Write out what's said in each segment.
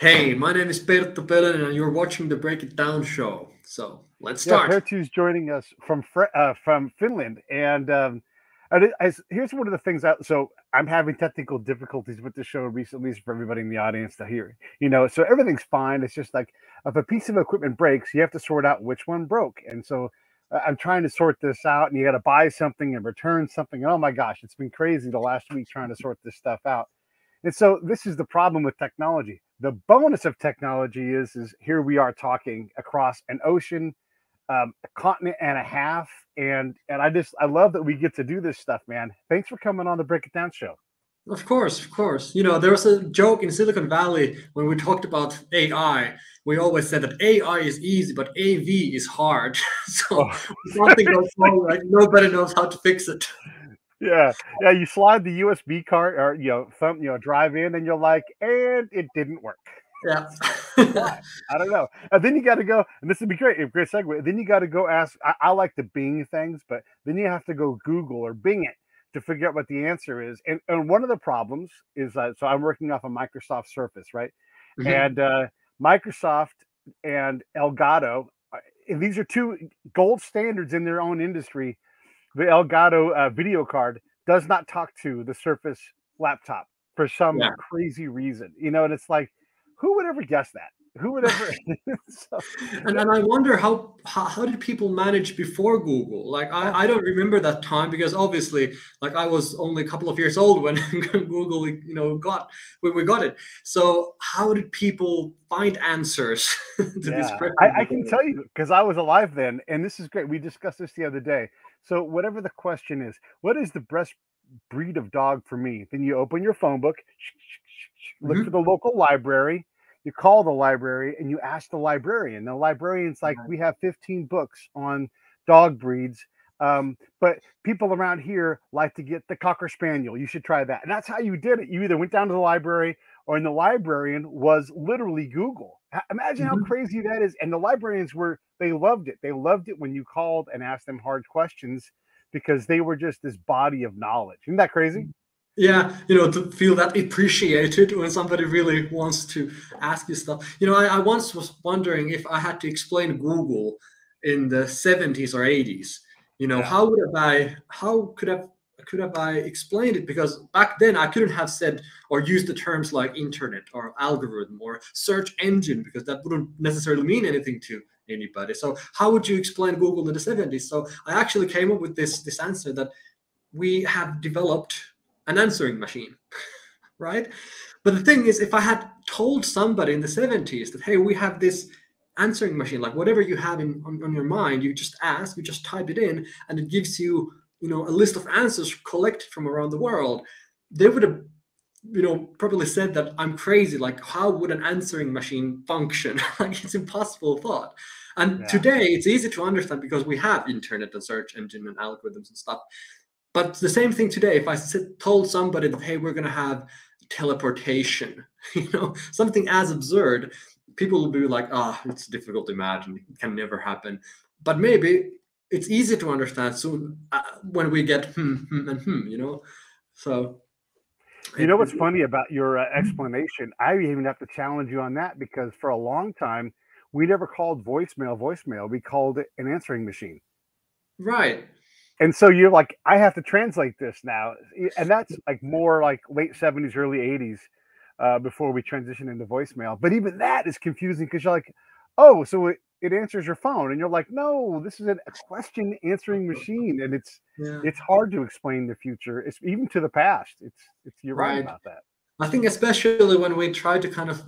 Hey, my name is Perttu Pölönen, and you're watching the Break It Down show. So let's start. Yeah, Perttu's joining us from uh, from Finland, and um, I, I, here's one of the things that so I'm having technical difficulties with the show recently for everybody in the audience to hear. You know, so everything's fine. It's just like if a piece of equipment breaks, you have to sort out which one broke, and so uh, I'm trying to sort this out. And you got to buy something and return something. And oh my gosh, it's been crazy the last week trying to sort this stuff out. And so this is the problem with technology. The bonus of technology is is here we are talking across an ocean, um, a continent and a half, and and I just I love that we get to do this stuff, man. Thanks for coming on the Break It Down show. Of course, of course. You know, there was a joke in Silicon Valley when we talked about AI. We always said that AI is easy, but AV is hard. so oh. something goes wrong, like nobody knows how to fix it yeah, yeah. You slide the USB card or you know, some you know, drive in, and you're like, and it didn't work. Yeah. I don't know. And then you got to go, and this would be great, a great segue. Then you got to go ask. I, I, like to Bing things, but then you have to go Google or Bing it to figure out what the answer is. And and one of the problems is uh, so I'm working off a Microsoft Surface, right? Mm-hmm. And uh, Microsoft and Elgato, uh, these are two gold standards in their own industry the Elgato uh, video card does not talk to the Surface laptop for some yeah. crazy reason, you know, and it's like, who would ever guess that? Who would ever? so, and, and I wonder how, how, how did people manage before Google? Like I, I don't remember that time because obviously like I was only a couple of years old when Google you know got when we got it. So how did people find answers to yeah. this? I, I can tell you because I was alive then, and this is great. We discussed this the other day. So whatever the question is, what is the best breed of dog for me? Then you open your phone book, look mm-hmm. for the local library, you call the library and you ask the librarian. The librarian's like, we have 15 books on dog breeds. Um, but people around here like to get the cocker spaniel. You should try that. And that's how you did it. You either went down to the library or in the librarian was literally Google. Imagine mm-hmm. how crazy that is. And the librarians were, they loved it. They loved it when you called and asked them hard questions because they were just this body of knowledge. Isn't that crazy? Yeah, you know, to feel that appreciated when somebody really wants to ask you stuff. You know, I, I once was wondering if I had to explain Google in the 70s or 80s. You know, yeah. how would have I how could have could have I explained it? Because back then I couldn't have said or used the terms like internet or algorithm or search engine because that wouldn't necessarily mean anything to anybody. So how would you explain Google in the 70s? So I actually came up with this this answer that we have developed an answering machine, right? But the thing is, if I had told somebody in the 70s that, hey, we have this answering machine, like whatever you have in on, on your mind, you just ask, you just type it in, and it gives you, you know, a list of answers collected from around the world, they would have you know probably said that i'm crazy like how would an answering machine function like it's impossible thought and yeah. today it's easy to understand because we have internet and search engine and algorithms and stuff but the same thing today, if I told somebody that, hey, we're going to have teleportation, you know, something as absurd, people will be like, ah, oh, it's difficult to imagine. It can never happen. But maybe it's easy to understand soon uh, when we get hmm, hmm, and hmm, you know? So. You know what's funny about your uh, explanation? I even have to challenge you on that because for a long time, we never called voicemail voicemail. We called it an answering machine. Right and so you're like, I have to translate this now, and that's like more like late '70s, early '80s, uh, before we transition into voicemail. But even that is confusing because you're like, oh, so it, it answers your phone, and you're like, no, this is a question answering machine, and it's yeah. it's hard to explain the future, it's even to the past. It's it's you're right. right about that. I think especially when we try to kind of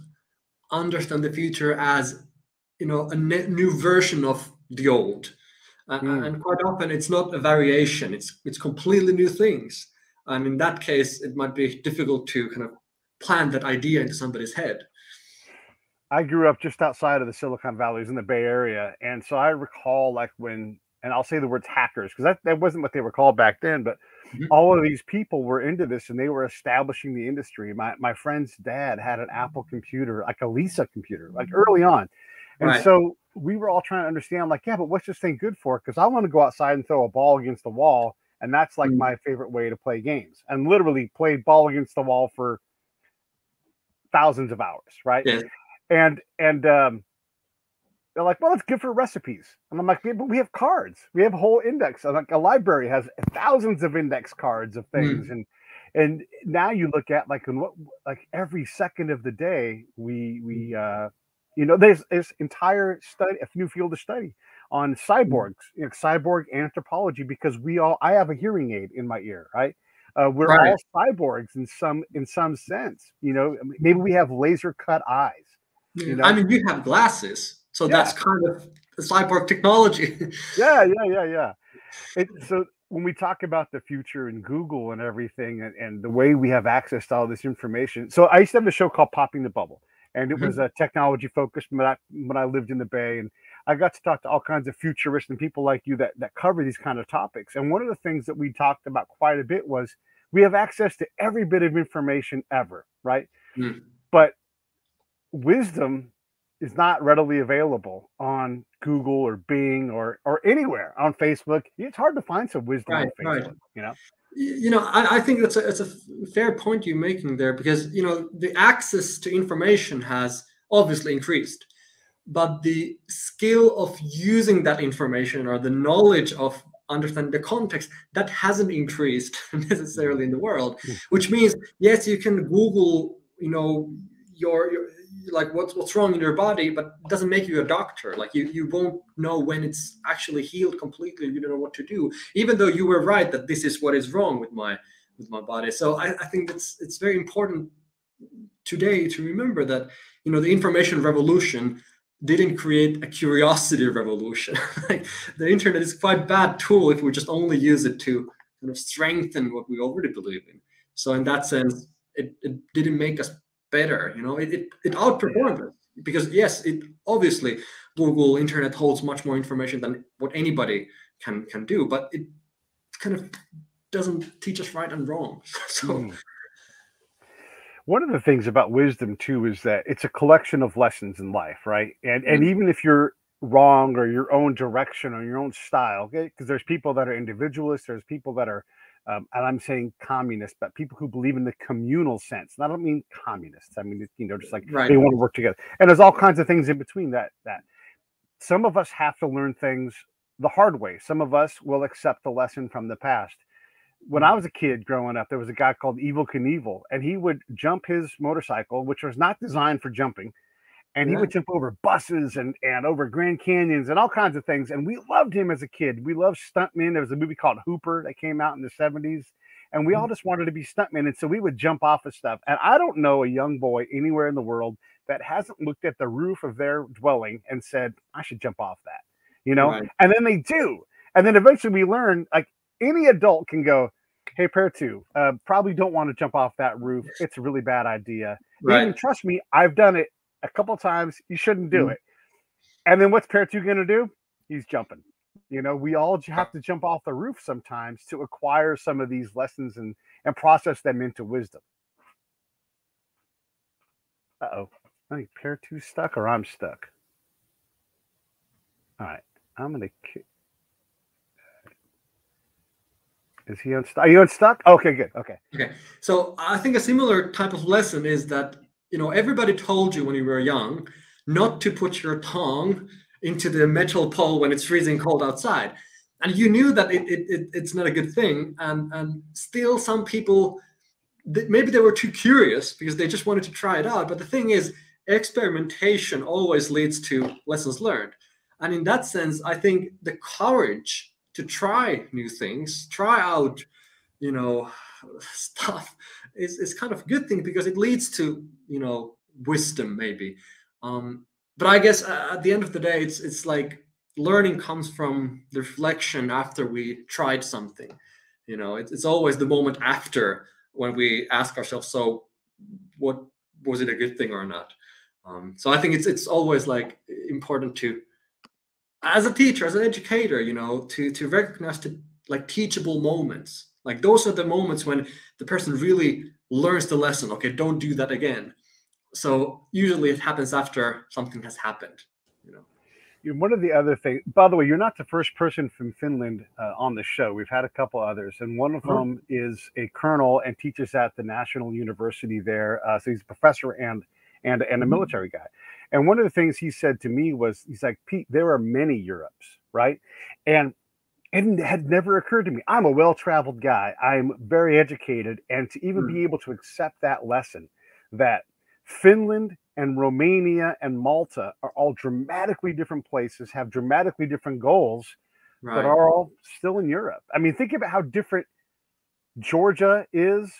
understand the future as you know a new version of the old mm. and quite often it's not a variation it's it's completely new things and in that case it might be difficult to kind of plant that idea into somebody's head i grew up just outside of the silicon valley in the bay area and so i recall like when and i'll say the words hackers because that, that wasn't what they were called back then but mm-hmm. all of these people were into this and they were establishing the industry my, my friend's dad had an apple computer like a lisa computer like early on and right. so we were all trying to understand, like, yeah, but what's this thing good for? Because I want to go outside and throw a ball against the wall. And that's like mm. my favorite way to play games. And literally played ball against the wall for thousands of hours, right? Yeah. and and um, they're like, well, it's good for recipes. And I'm like, yeah, but we have cards. We have a whole index. I'm like a library has thousands of index cards of things, mm. and and now you look at like in what like every second of the day we we uh you know there's this entire study a new field of study on hmm. cyborgs you know, cyborg anthropology because we all i have a hearing aid in my ear right uh, we're right. all cyborgs in some in some sense you know maybe we have laser cut eyes you know? i mean you have glasses so yeah. that's kind of the cyborg technology yeah yeah yeah yeah it, so when we talk about the future and Google and everything and, and, the way we have access to all this information. So I used to have a show called Popping the Bubble, and it was a technology focused when I, when I lived in the Bay. And I got to talk to all kinds of futurists and people like you that, that cover these kind of topics. And one of the things that we talked about quite a bit was we have access to every bit of information ever, right? Mm. But wisdom is not readily available on Google or Bing or or anywhere on Facebook. It's hard to find some wisdom right, on Facebook. Right. You know. You know, I, I think that's a, it's a fair point you're making there because you know the access to information has obviously increased, but the skill of using that information or the knowledge of understanding the context that hasn't increased necessarily in the world hmm. which means yes you can google you know your, your like what's what's wrong in your body, but it doesn't make you a doctor. Like you you won't know when it's actually healed completely. You don't know what to do, even though you were right that this is what is wrong with my with my body. So I, I think it's it's very important today to remember that you know the information revolution didn't create a curiosity revolution. like the internet is quite bad tool if we just only use it to kind of strengthen what we already believe in. So in that sense, it, it didn't make us better. You know, it it, it outperformed us because yes, it obviously Google Internet holds much more information than what anybody can can do, but it kind of doesn't teach us right and wrong. so. Mm. One of the things about wisdom too is that it's a collection of lessons in life, right? And and mm-hmm. even if you're wrong or your own direction or your own style, okay, because there's people that are individualists, there's people that are um, and I'm saying communist, but people who believe in the communal sense. And I don't mean communists. I mean, you know, just like right. they want to work together. And there's all kinds of things in between that. That some of us have to learn things the hard way. Some of us will accept the lesson from the past. When I mm-hmm. was a kid growing up, there was a guy called Evel Knievel, and he would jump his motorcycle, which was not designed for jumping and he would jump over buses and and over Grand Canyons and all kinds of things. And we loved him as a kid. We loved stuntmen. There was a movie called Hooper that came out in the seventies, and we all mm-hmm. just wanted to be stuntmen. And so we would jump off of stuff. And I don't know a young boy anywhere in the world that hasn't looked at the roof of their dwelling and said, "I should jump off that," you know. Right. And then they do, and then eventually we learn like any adult can go. Hey, Perttu, uh, probably don't want to jump off that roof. It's a really bad idea. Right. Even trust me, I've done it a couple times. You shouldn't do mm-hmm. it. And then what's Perttu going to do? He's jumping. You know, we all have to jump off the roof sometimes to acquire some of these lessons and and process them into wisdom. Uh oh. I think pair two stuck or I'm stuck. All right. I'm going to. Is he unstuck? Are you unstuck? Okay, good. Okay. Okay. So I think a similar type of lesson is that you know, everybody told you when you were young not to put your tongue into the metal pole when it's freezing cold outside. And you knew that it, it, it it's not a good thing. And, and still, some people, maybe they were too curious because they just wanted to try it out. But the thing is, experimentation always leads to lessons learned. And in that sense, I think the courage to try new things, try out, you know, stuff is, is kind of a good thing because it leads to you know wisdom maybe. Um but i guess uh, at the end of the day it's it's like learning comes from the reflection after we tried something you know? It's, it's always the moment after when we ask ourselves so what was it a good thing or not? Um, so i think it's it's always like important to as a teacher as an educator you know to to recognize the like teachable moments like those are the moments when the person really learns the lesson. Okay, don't do that again. So usually it happens after something has happened. You know. One of the other things, by the way, you're not the first person from Finland uh, on the show. We've had a couple others, and one of oh. them is a colonel and teaches at the National University there. Uh, so he's a professor and and and a Mhm. military guy. And one of the things he said to me was, he's like, Pete, there are many Europes, right? And it had never occurred to me. I'm a well-traveled guy. I'm very educated, and to even Mm. be able to accept that lesson that Finland and Romania and Malta are all dramatically different places, have dramatically different goals, Right. but are all still in Europe. I mean, think about how different Georgia is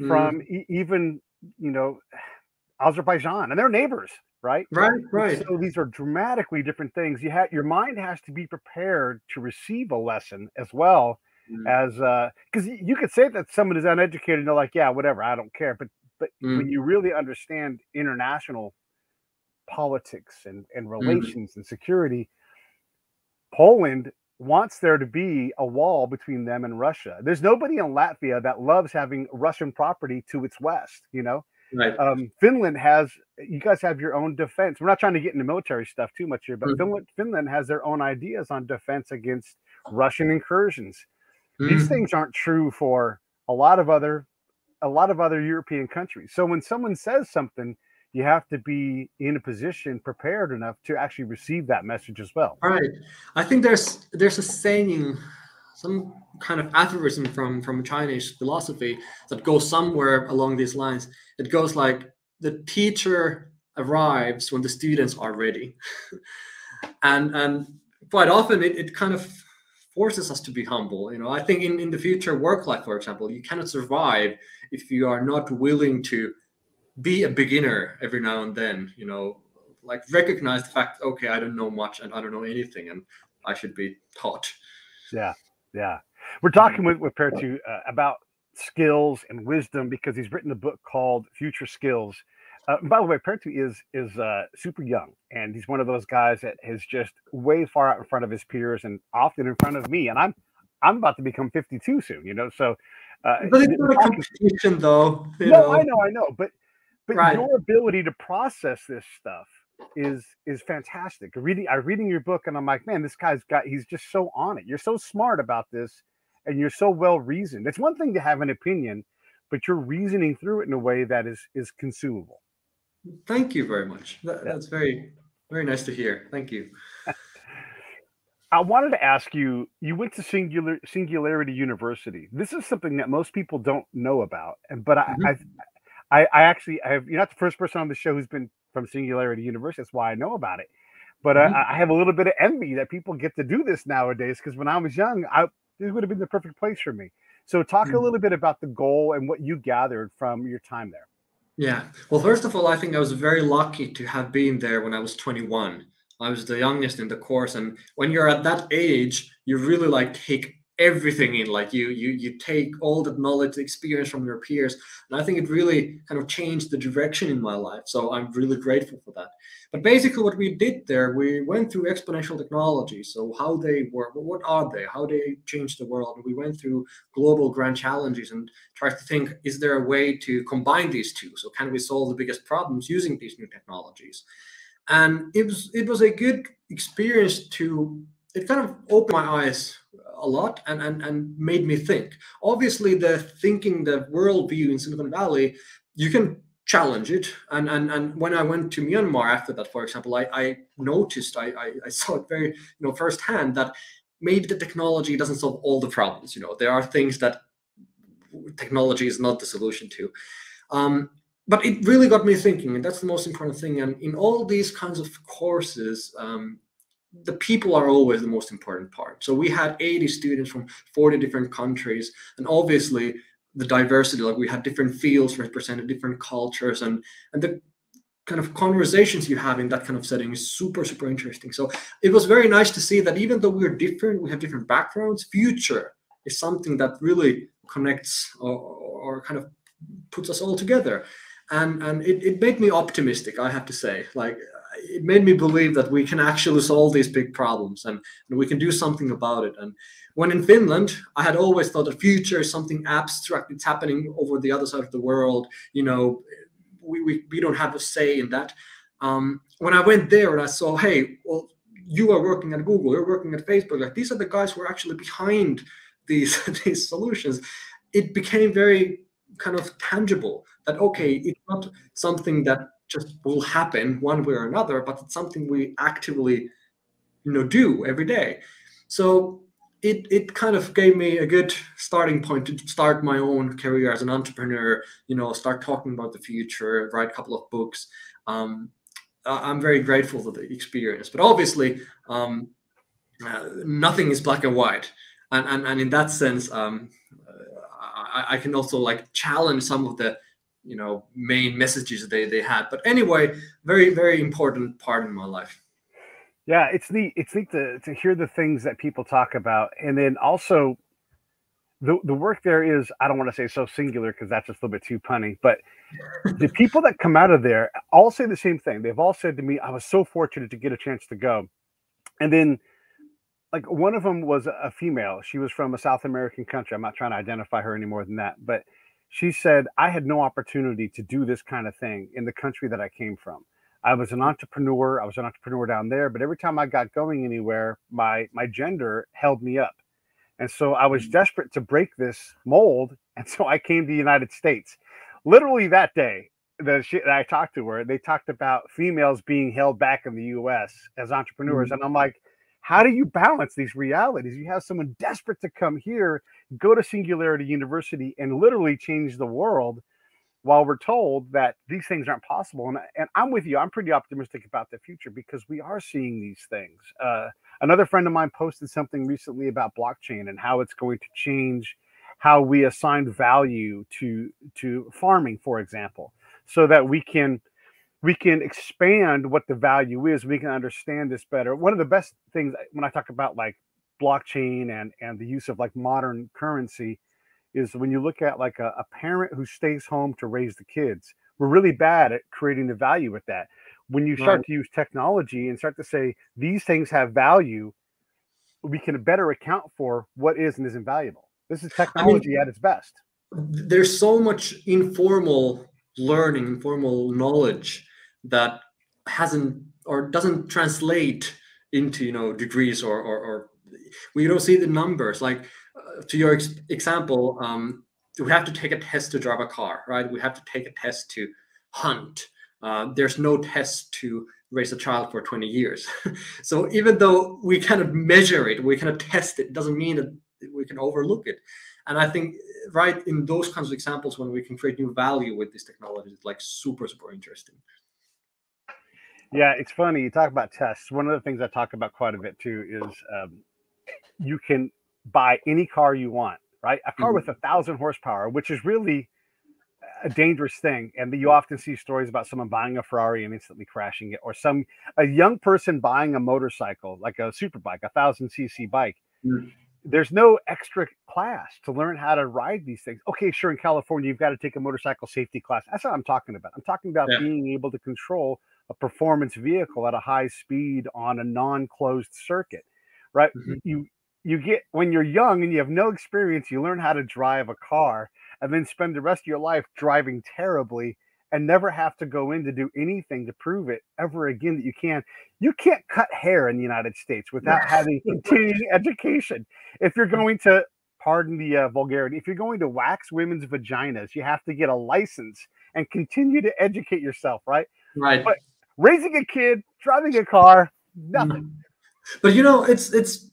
Mm. from e- even you know Azerbaijan, and they're neighbors, right? Right. Right. So these are dramatically different things. You have your mind has to be prepared to receive a lesson as well Mm. as because you could say that someone is uneducated and they're like, yeah, whatever, I don't care. But but when Mm. you really understand international politics and, and relations and security, Poland wants there to be a wall between them and Russia. There's nobody in Latvia that loves having Russian property to its west, you know. Right. Um, Finland has you guys have your own defense. We're not trying to get into military stuff too much here, but Mhm. Finland Finland has their own ideas on defense against Russian incursions. These Mm. things aren't true for a lot of other a lot of other European countries. So when someone says something, you have to be in a position prepared enough to actually receive that message as well. Right. I think there's there's a saying, some kind of aphorism from from Chinese philosophy that goes somewhere along these lines. It goes like the teacher arrives when the students are ready, and and quite often it, it kind of forces us to be humble. You know, I think in in the future work life, for example, you cannot survive if you are not willing to be a beginner every now and then. You know, like recognize the fact okay i don't know much and i don't know anything and i should be taught Yeah, yeah. We're talking with with Perttu uh, about skills and wisdom because he's written a book called Future Skills. Uh, by the way, Perttu is is uh, super young, and he's one of those guys that is just way far out in front of his peers, and often in front of me. And I'm I'm about to become 52 soon, you know. So, uh, but it's not a competition though you no, know. I know, I know, but but Right. your ability to process this stuff is is fantastic. Reading, I'm reading your book, and I'm like, man, this guy's got. He's just so on it. You're so smart about this, and you're so well reasoned. It's one thing to have an opinion, but you're reasoning through it in a way that is is consumable. thank you very much that, that's very very nice to hear thank you I wanted to ask you. You went to Singular Singularity University. This is something that most people don't know about, and but I, Mhm. I, I, I actually I have. You're not the first person on the show who's been from Singularity University. That's why I know about it. But Mhm. I, I have a little bit of envy that people get to do this nowadays. Because when I was young, I this would have been the perfect place for me. So talk a Mhm. little bit about the goal and what you gathered from your time there. yeah well first of all i think i was very lucky to have been there when i was 21 i was the youngest in the course and when you're at that age you really like take everything in like you you you take all the knowledge experience from your peers and i think it really kind of changed the direction in my life so i'm really grateful for that. But basically what we did there we went through exponential technology so how they work what are they? How they change the world? We went through global grand challenges and tried to think is there a way to combine these two? So can we solve the biggest problems using these new technologies? And it was it was a good experience to it kind of opened my eyes a lot and, and, and made me think. Obviously, the thinking, the worldview in Silicon Valley, you can challenge it. And and, and when I went to Myanmar after that, for example, I, I noticed, I, I, I saw it very, you know, firsthand that maybe the technology doesn't solve all the problems. You know, there are things that technology is not the solution to. Um, but it really got me thinking, and that's the most important thing. And in all these kinds of courses, um, the people are always the most important part. So we had 80 students from 40 different countries, and obviously the diversity, like we had different fields represented, different cultures, and and the kind of conversations you have in that kind of setting is super super interesting. So it was very nice to see that even though we're different, we have different backgrounds. Future is something that really connects or, or kind of puts us all together and and it, it made me optimistic i have to say like it made me believe that we can actually solve these big problems and, and we can do something about it. And when in finland i had always thought the future is something abstract. It's happening over the other side of the world. You know we, we, we don't have a say in that. Um, when i went there and i saw hey well you are working at google you're working at facebook like these are the guys who are actually behind these these solutions it became very kind of tangible that okay it's not something that just will happen one way or another, but it's something we actively, you know, do every day. So it it kind of gave me a good starting point to start my own career as an entrepreneur. You know, start talking about the future, write a couple of books. Um, I'm very grateful for the experience, but obviously, um, uh, nothing is black and white, and and, and in that sense, um, I, I can also like challenge some of the you know main messages they they had. But anyway, very very important part in my life. Yeah, it's neat. It's neat to, to hear the things that people talk about. And then also the, the work there is, I don't want to say so singular because that's just a little bit too punny, but the people that come out of there all say the same thing. They've all said to me, I was so fortunate to get a chance to go. And then like one of them was a female. She was from a South American country. I'm not trying to identify her any more than that, but she said, I had no opportunity to do this kind of thing in the country that I came from. I was an entrepreneur. I was an entrepreneur down there, but every time I got going anywhere, my my gender held me up. And so I was mm. desperate to break this mold, and so I came to the United States. Literally that day, the shit that I talked to her, they talked about females being held back in the U.S. as entrepreneurs, mm-hmm. and I'm like, how do you balance these realities? You have someone desperate to come here, go to Singularity University, and literally change the world while we're told that these things aren't possible. And, and I'm with you, I'm pretty optimistic about the future because we are seeing these things. Uh, another friend of mine posted something recently about blockchain and how it's going to change how we assign value to to farming, for example, so that we can we can expand what the value is. We can understand this better. One of the best things uh, when I talk about like blockchain and and the use of like modern currency is when you look at like a, a parent who stays home to raise the kids, we're really bad at creating the value with that. When you start right. to use technology and start to say these things have value, we can better account for what is and isn't valuable. This is technology I mean, at its best. There's so much informal learning, informal knowledge that hasn't or doesn't translate into you know degrees or or, or we don't see the numbers like to your ex- example, um, we have to take a test to drive a car, right? We have to take a test to hunt. Uh, there's no test to raise a child for 20 years. so even though we kind of measure it, we kind of test it, doesn't mean that we can overlook it. And I think right in those kinds of examples, when we can create new value with this technology, it's like super, super interesting. Yeah, it's funny. You talk about tests. One of the things I talk about quite a bit too is um, you can buy any car you want, right? A car mm-hmm. with a thousand horsepower, which is really a dangerous thing. And you often see stories about someone buying a Ferrari and instantly crashing it, or some a young person buying a motorcycle, like a super bike, a thousand cc bike. Mm-hmm. There's no extra class to learn how to ride these things. Okay, sure, in California, you've got to take a motorcycle safety class. That's what I'm talking about. I'm talking about yeah. being able to control a performance vehicle at a high speed on a non-closed circuit right mm-hmm. you you get when you're young and you have no experience, you learn how to drive a car and then spend the rest of your life driving terribly and never have to go in to do anything to prove it ever again that you can. You can't cut hair in the United States without having continuing education. If you're going to, pardon the uh, vulgarity, if you're going to wax women's vaginas, you have to get a license and continue to educate yourself, right? Right. But raising a kid, driving a car, nothing. But you know, it's it's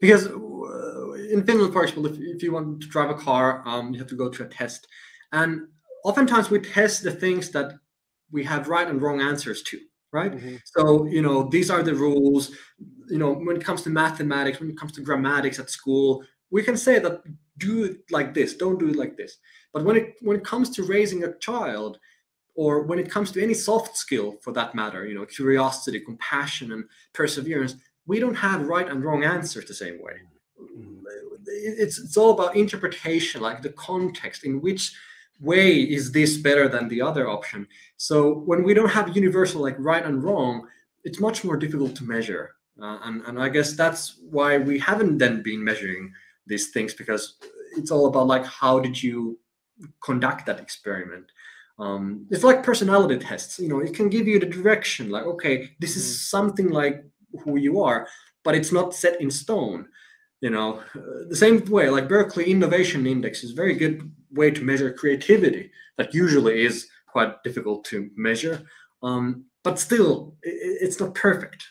because uh, in Finland, for example, if, if you want to drive a car, um, you have to go to a test, and oftentimes we test the things that we have right and wrong answers to. Right. Mm-hmm. So you know these are the rules. You know when it comes to mathematics, when it comes to grammatics at school, we can say that do it like this, don't do it like this. But when it when it comes to raising a child, or when it comes to any soft skill for that matter, you know, curiosity, compassion, and perseverance, we don't have right and wrong answers the same way. It's it's all about interpretation, like the context in which way is this better than the other option. So when we don't have universal like right and wrong, it's much more difficult to measure. Uh, and and I guess that's why we haven't then been measuring these things because it's all about like how did you conduct that experiment. Um, it's like personality tests. You know, it can give you the direction. Like, okay, this is mm-hmm. something like who you are but it's not set in stone you know uh, the same way like berkeley innovation index is a very good way to measure creativity that usually is quite difficult to measure Um, but still, it, it's not perfect.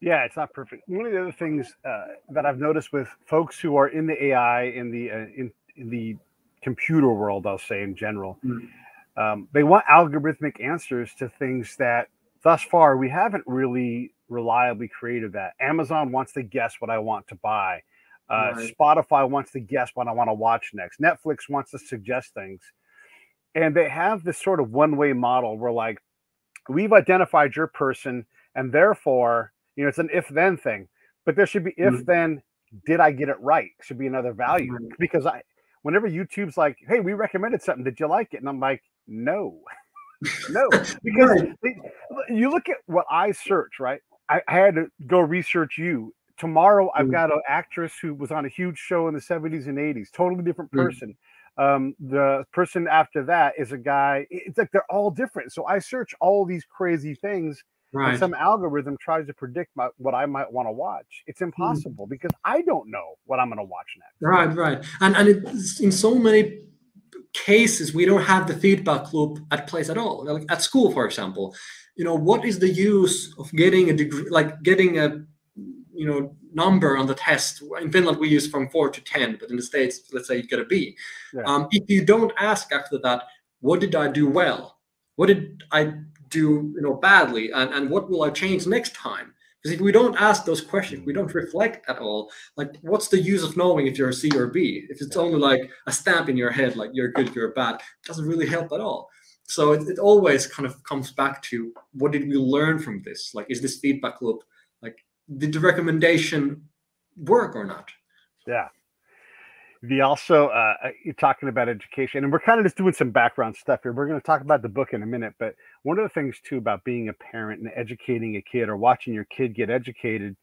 Yeah, it's not perfect. One of the other things uh, that I've noticed with folks who are in the AI in the uh, in, in the computer world, I'll say in general, mm. um, they want algorithmic answers to things that thus far we haven't really reliably created. That Amazon wants to guess what I want to buy. Uh, right. Spotify wants to guess what I want to watch next. Netflix wants to suggest things. And they have this sort of one way model where, like, we've identified your person, and therefore, you know, it's an if then thing. But there should be if mm-hmm. then, did I get it right? Should be another value. Because I, whenever YouTube's like, hey, we recommended something, did you like it? And I'm like, no. no, because right. they, you look at what I search, right? I, I had to go research you tomorrow I've mm. got an actress who was on a huge show in the 70s and 80s, totally different mm. person. Mm. Um, the person after that is a guy. It's like they're all different. So I search all these crazy things, right. and some algorithm tries to predict my, what I might want to watch. It's mm. impossible mm. because I don't know what I'm going to watch next. Right, right, and and it's in so many cases we don't have the feedback loop at place at all. Like at school, for example, you know, what is the use of getting a degree, like getting a you know number on the test in finland we use from four to ten but in the states let's say you get a b yeah. um, if you don't ask after that what did i do well what did i do you know badly and, and what will i change next time? Because if we don't ask those questions we don't reflect at all like what's the use of knowing if you're a c or b? If it's only like a stamp in your head like you're good you're bad it doesn't really help at all. So it, it always kind of comes back to what did we learn from this? Like is this feedback loop like did the recommendation work or not? Yeah. The also uh, uh, you're talking about education, and we're kind of just doing some background stuff here. We're going to talk about the book in a minute, but one of the things too about being a parent and educating a kid or watching your kid get educated,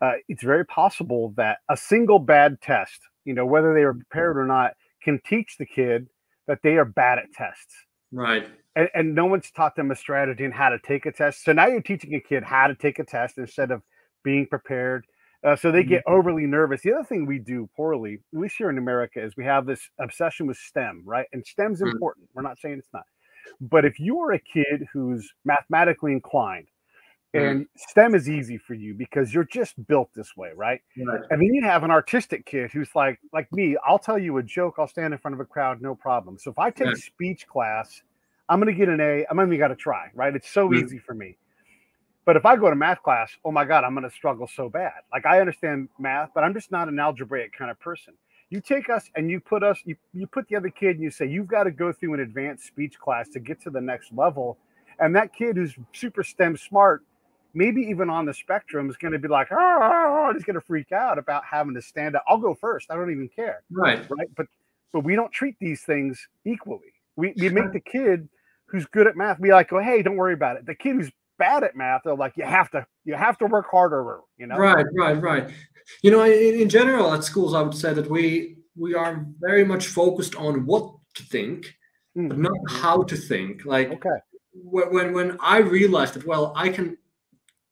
uh, it's very possible that a single bad test, you know, whether they are prepared or not, can teach the kid that they are bad at tests. Right. And, and no one's taught them a strategy and how to take a test. So now you're teaching a kid how to take a test instead of being prepared. Uh, so they get mm-hmm. overly nervous. The other thing we do poorly, at least here in America, is we have this obsession with STEM, right? And STEM's mm. important. We're not saying it's not. But if you are a kid who's mathematically inclined, mm. and STEM is easy for you because you're just built this way, right? right? And then you have an artistic kid who's like, like me. I'll tell you a joke. I'll stand in front of a crowd, no problem. So if I take yeah. speech class, I'm going to get an A. I'm only got to try, right? It's so easy for me. But if I go to math class, oh my God, I'm going to struggle so bad. Like I understand math, but I'm just not an algebraic kind of person. You take us and you put us, you, you put the other kid and you say, you've got to go through an advanced speech class to get to the next level. And that kid who's super STEM smart, maybe even on the spectrum, is going to be like, oh, he's going to freak out about having to stand up. I'll go first. I don't even care. Right. Right. But, but we don't treat these things equally. We, we make the kid who's good at math be like, oh, hey, don't worry about it. The kid who's bad at math, they're like, you have to, you have to work harder, you know? Right, right, right. You know, in, in general at schools, I would say that we we are very much focused on what to think, mm. but not how to think. Like okay. when when I realized that, well, I can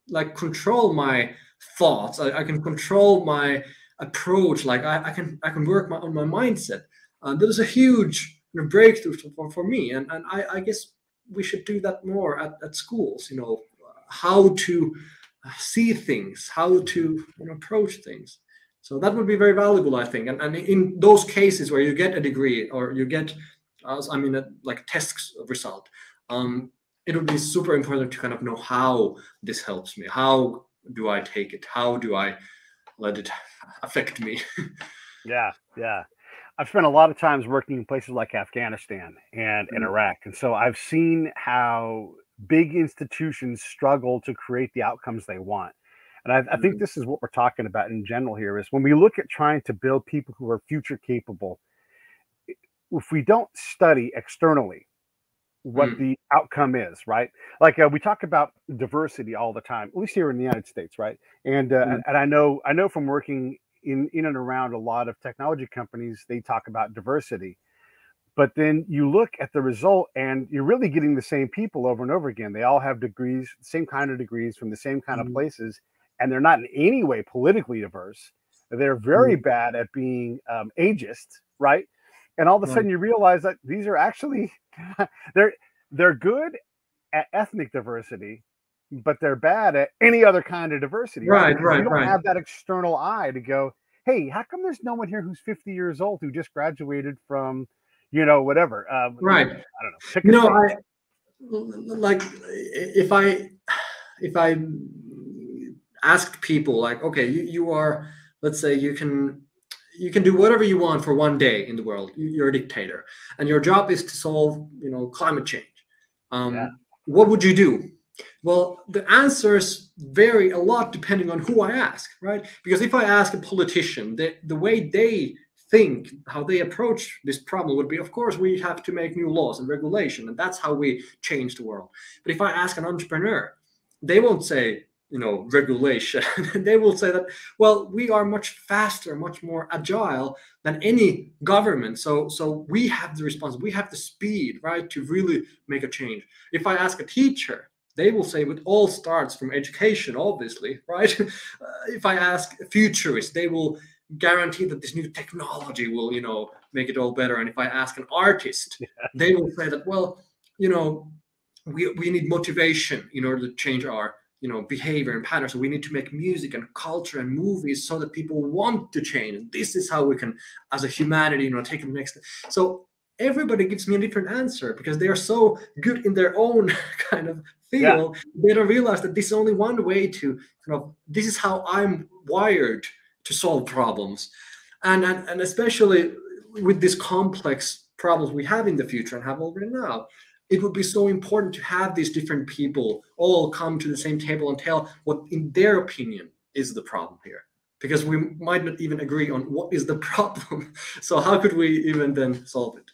like control my thoughts, I, I can control my approach, like I, I can I can work my, on my mindset. Uh, that is a huge breakthrough for, for me, and and I, I guess we should do that more at, at schools you know how to see things how to you know, approach things. So that would be very valuable i think. And, and in those cases where you get a degree or you get uh, i mean a, like a test result um, it would be super important to kind of know how this helps me. How do i take it? How do i let it affect me? Yeah yeah I've spent a lot of times working in places like Afghanistan and in mm-hmm. Iraq. And so I've seen how big institutions struggle to create the outcomes they want. And I, I, think mm-hmm. this is what we're talking about in general here is when we look at trying to build people who are future capable, if we don't study externally what mm. the outcome is, right? Like uh, we talk about diversity all the time, at least here in the United States, right? And uh, mm. and I know I know from working in in and around a lot of technology companies they talk about diversity. But then you look at the result and you're really getting the same people over and over again. They all have degrees same kind of degrees from the same kind mm-hmm. of places and they're not in any way politically diverse. They're very mm-hmm. bad at being um, ageist right? And all of a sudden you realize that these are actually they're they're good at ethnic diversity, but they're bad at any other kind of diversity. Right, right, right. You don't right. have that external eye to go, hey, how come there's no one here who's 50 years old who just graduated from, you know, whatever? Um, Right. I don't know. Pick a You know. I like if I if I asked people like, okay, you, you are, let's say you can you can do whatever you want for one day in the world. You- You're a dictator, and your job is to solve, you know, climate change. Um, Yeah. What would you do? Well, the answers vary a lot depending on who I ask, right? Because if I ask a politician, the, the way they think, how they approach this problem would be, of course, we have to make new laws and regulation, and that's how we change the world. But if I ask an entrepreneur, they won't say, you know, regulation. they will say that, well, we are much faster, much more agile than any government. So, so we have the response, we have the speed, right, to really make a change. If I ask a teacher, they will say it all starts from education, obviously, right? Uh, if I ask futurists, they will guarantee that this new technology will, you know, make it all better. And if I ask an artist, they will say that, well, you know, we, we need motivation in order to change our you know behavior and patterns so we need to make music and culture and movies so that people want to change and this is how we can as a humanity you know take the next step. so everybody gives me a different answer because they are so good in their own kind of they don't realize that this is only one way to kind of this is how i'm wired to solve problems. And and, and especially with these complex problems we have in the future and have already now it would be so important to have these different people all come to the same table and tell what in their opinion is the problem here. Because we might not even agree on what is the problem. So how could we even then solve it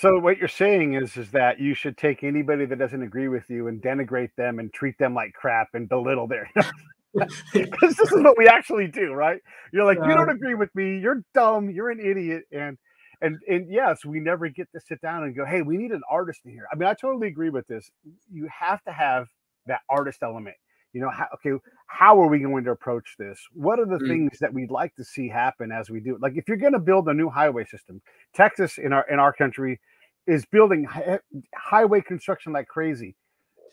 So what you're saying is is that you should take anybody that doesn't agree with you and denigrate them and treat them like crap and belittle their because this is what we actually do, right? You're like, you don't agree with me, you're dumb, you're an idiot, and and and yes, we never get to sit down and go, hey, we need an artist in here. I mean, I totally agree with this. You have to have that artist element. You know, how, okay, how are we going to approach this? What are the Mm. things that we'd like to see happen as we do it? Like, if you're going to build a new highway system, Texas in our in our country is building hi- highway construction like crazy.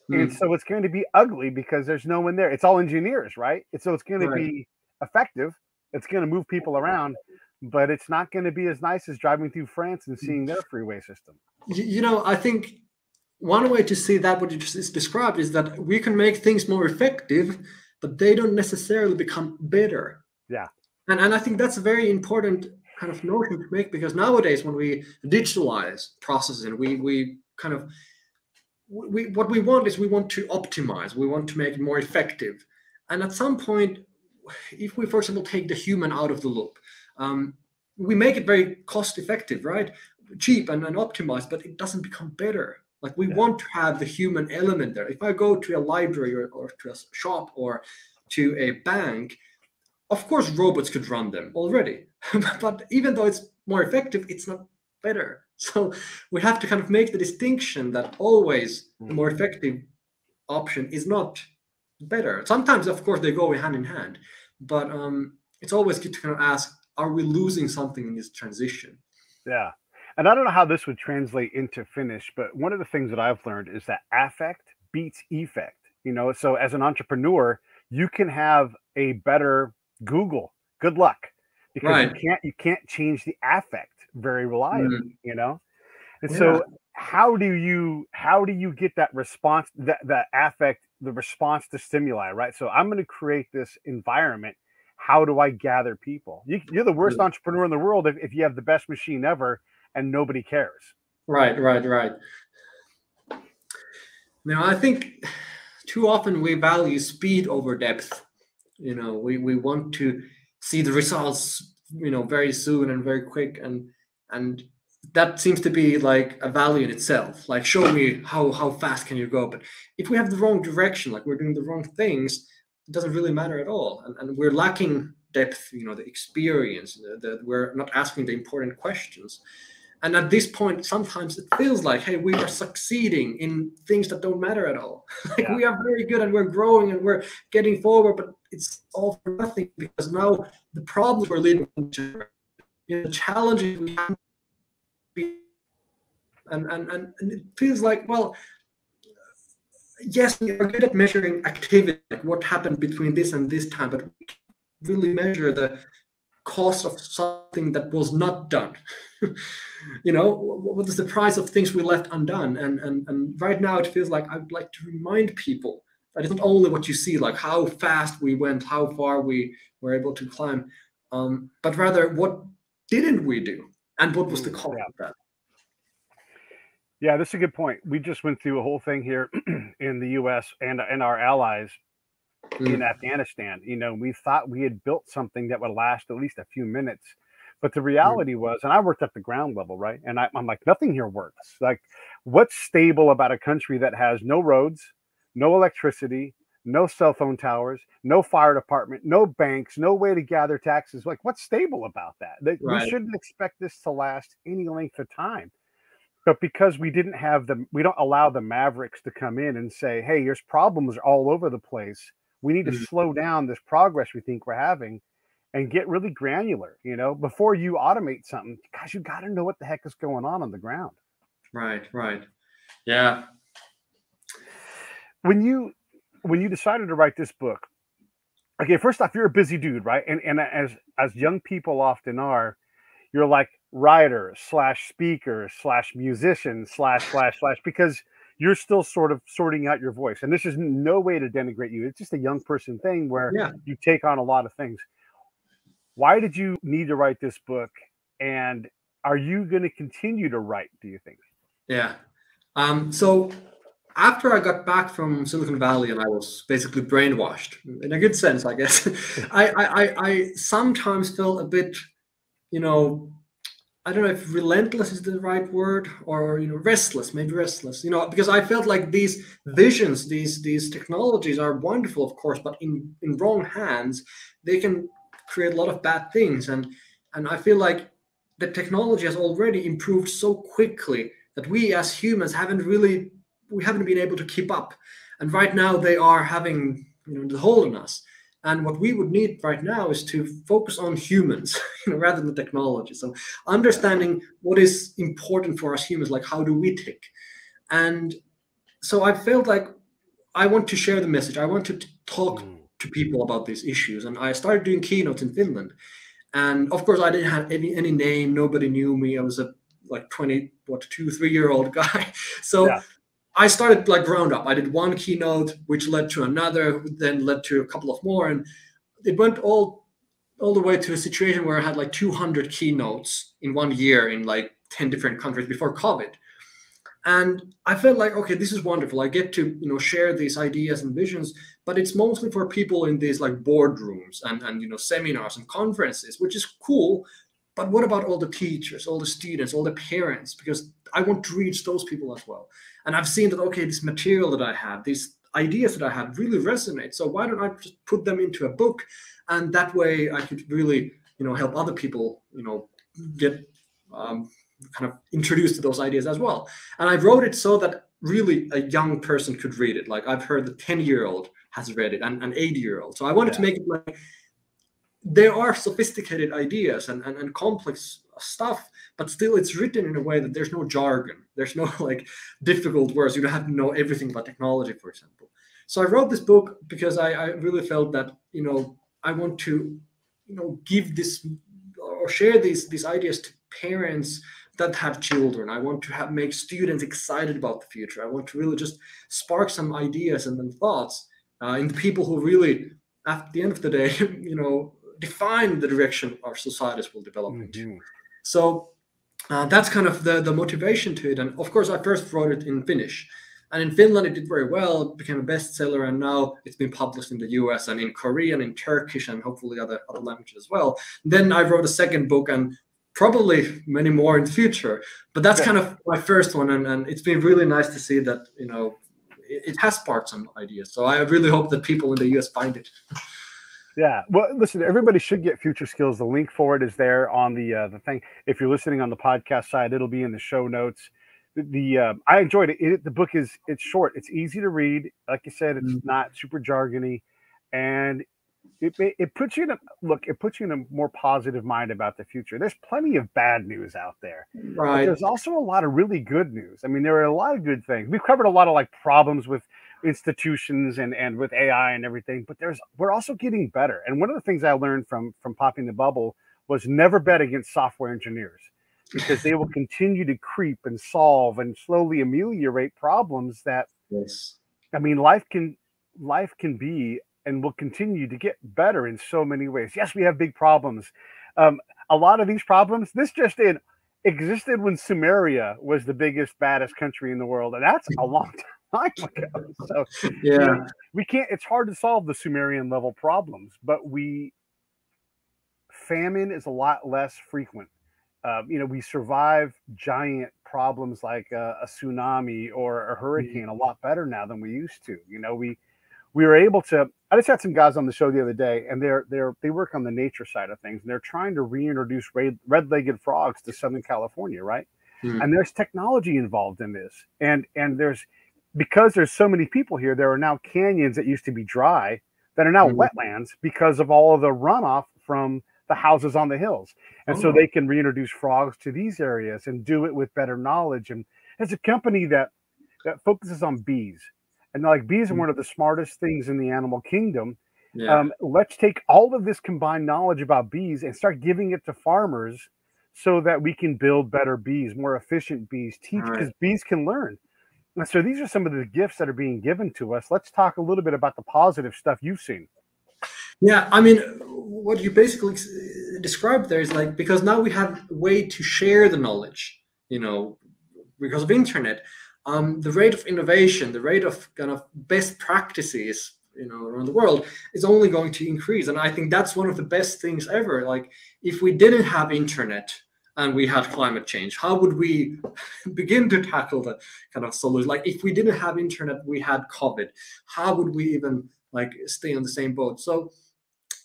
And Mm. so it's going to be ugly because there's no one there. It's all engineers, right? And so it's going to be effective. It's going to move people around, but it's not going to be as nice as driving through France and seeing their freeway system. You know i think one way to see that what you just described is that we can make things more effective but they don't necessarily become better. Yeah. and, and i think that's a very important kind of notion to make because nowadays when we digitalize processes and we we kind of we, what we want is we want to optimize we want to make it more effective. And at some point if we for example take the human out of the loop um, we make it very cost effective right? Cheap and, and optimized but it doesn't become better like we Yeah. want to have the human element there. If i go to a library or, or to a shop or to a bank of course robots could run them already. But even though it's more effective it's not better. So we have to kind of make the distinction that always the more effective option is not better. Sometimes of course they go hand in hand but um it's always good to kind of ask are we losing something in this transition? Yeah. And I don't know how this would translate into Finnish, but one of the things that I've learned is that affect beats effect. You know, so as an entrepreneur, you can have a better Google. Good luck. Because Right. you can't you can't change the affect very reliably, Mm. you know? And Yeah. so how do you how do you get that response that that affect the response to stimuli, right? So I'm going to create this environment. How do I gather people? You, you're the worst Yeah. entrepreneur in the world if, if you have the best machine ever and nobody cares. Right, right, right. Now, I think too often we value speed over depth. You know, we, we want to see the results, you know, very soon and very quick, and and that seems to be like a value in itself. Like, show me how how fast can you go. But if we have the wrong direction, like we're doing the wrong things, it doesn't really matter at all, and, and we're lacking depth. You know, the experience. That we're not asking the important questions. And at this point, sometimes it feels like, hey, we are succeeding in things that don't matter at all. like Yeah. we are very good and we're growing and we're getting forward, but it's all for nothing because now the problems we're leading to, you know, the challenges we have, and and and, and it feels like well yes, we are good at measuring activity, like what happened between this and this time, but we really measure the cost of something that was not done. you know, what is the price of things we left undone? And, and and right now it feels like I'd like to remind people that it's not only what you see, like how fast we went, how far we were able to climb, um, but rather what didn't we do, and what was the cost yeah. of that. Yeah, this is a good point. We just went through a whole thing here in the U.S. and and our allies mm. in Afghanistan. You know, we thought we had built something that would last at least a few minutes, but the mm. reality mm. was, and I worked at the ground level, right? And I, I'm like, nothing here works. Like, what's stable about a country that has no roads, no electricity, no cell phone towers, no fire department, no banks, no way to gather taxes. Like, what's stable about that? That right. we shouldn't expect this to last any length of time but because we didn't have the we don't allow the mavericks to come in and say hey there's problems all over the place we need to mm-hmm. slow down this progress we think we're having and get really granular you know before you automate something. Guys you got to know what the heck is going on on the ground. Right right. Yeah. When you when you decided to write this book okay first off you're a busy dude right? And and as as young people often are you're like writer slash speaker slash musician slash slash slash because you're still sort of sorting out your voice. And this is no way to denigrate you. It's just a young person thing where yeah. you take on a lot of things. Why did you need to write this book? And are you going to continue to write do you think? Yeah. Um, so after I got back from Silicon Valley and I was basically brainwashed in a good sense, I guess, I, I, I sometimes felt a bit, you know, I don't know if relentless is the right word or you know restless, maybe restless. You know, because I felt like these visions, these these technologies are wonderful, of course, but in in wrong hands, they can create a lot of bad things. And and I feel like the technology has already improved so quickly that we as humans haven't really we haven't been able to keep up. And right now they are having you know the hold on us. And what we would need right now is to focus on humans you know, rather than technology. So understanding what is important for us humans, like how do we tick? And so I felt like I want to share the message. I want to talk mm. to people about these issues. And I started doing keynotes in Finland. And of course, I didn't have any, any name. Nobody knew me. I was a like 20, what, two, three year old guy. So yeah. I started like ground up. I did one keynote, which led to another, then led to a couple of more, and it went all all the way to a situation where I had like 200 keynotes in one year in like 10 different countries before COVID. And I felt like, okay, this is wonderful. I get to, you know, share these ideas and visions, but it's mostly for people in these like boardrooms and, and you know, seminars and conferences, which is cool. But what about all the teachers, all the students, all the parents? Because I want to reach those people as well and I've seen that okay, this material that I have, these ideas that I have really resonate. So why don't I just put them into a book, and that way I could really you know help other people you know get um, kind of introduced to those ideas as well. And I wrote it so that really a young person could read it. Like I've heard the 10 year old has read it and an 80 year old. So I wanted yeah. to make it like there are sophisticated ideas and, and, and complex stuff but still it's written in a way that there's no jargon. There's no like difficult words. You don't have to know everything about technology for example. So i wrote this book because i, I really felt that you know i want to you know give this or share these these ideas to parents that have children. I want to have make students excited about the future. I want to really just spark some ideas and then thoughts uh, in the people who really at the end of the day you know define the direction our societies will develop mm-hmm. into so uh, that's kind of the, the motivation to it. And of course, I first wrote it in Finnish. And in Finland, it did very well, it became a bestseller. And now it's been published in the US and in Korean, and in Turkish, and hopefully other, other languages as well. Then I wrote a second book and probably many more in the future. But that's kind of my first one. And, and it's been really nice to see that, you know, it, it has sparked some ideas. So I really hope that people in the US find it. Yeah. Well, listen, everybody should get Future Skills. The link for it is there on the uh, the thing. If you're listening on the podcast side, it'll be in the show notes. The, the uh, I enjoyed it. it. The book is it's short. It's easy to read. Like you said, it's mm-hmm. not super jargony, and it, it, puts you in a look it puts you in a more positive mind about the future there's plenty of bad news out there right there's also a lot of really good news i mean there are a lot of good things we've covered a lot of like problems with institutions and and with ai and everything but there's we're also getting better and one of the things i learned from from popping the bubble was never bet against software engineers because they will continue to creep and solve and slowly ameliorate problems that yes i mean life can life can be and will continue to get better in so many ways. Yes, we have big problems. Um, a lot of these problems, this just in, existed when Sumeria was the biggest, baddest country in the world, and that's a long time ago. So yeah, you know, we can't. It's hard to solve the Sumerian level problems, but we famine is a lot less frequent. Uh, you know, we survive giant problems like a, a tsunami or a hurricane mm-hmm. a lot better now than we used to. You know, we we were able to i just had some guys on the show the other day and they're they're they work on the nature side of things and they're trying to reintroduce red-legged frogs to southern california right mm-hmm. and there's technology involved in this and and there's because there's so many people here there are now canyons that used to be dry that are now mm-hmm. wetlands because of all of the runoff from the houses on the hills and oh. so they can reintroduce frogs to these areas and do it with better knowledge and it's a company that that focuses on bees and like bees are mm. one of the smartest things in the animal kingdom. Yeah. Um, let's take all of this combined knowledge about bees and start giving it to farmers so that we can build better bees, more efficient bees, teach because right. bees can learn. So these are some of the gifts that are being given to us. Let's talk a little bit about the positive stuff you've seen. Yeah, I mean, what you basically described there is like because now we have a way to share the knowledge, you know, because of internet um, the rate of innovation, the rate of kind of best practices, you know, around the world is only going to increase. And I think that's one of the best things ever. Like, if we didn't have internet and we had climate change, how would we begin to tackle the kind of solution? Like, if we didn't have internet, we had COVID. How would we even like stay on the same boat? So.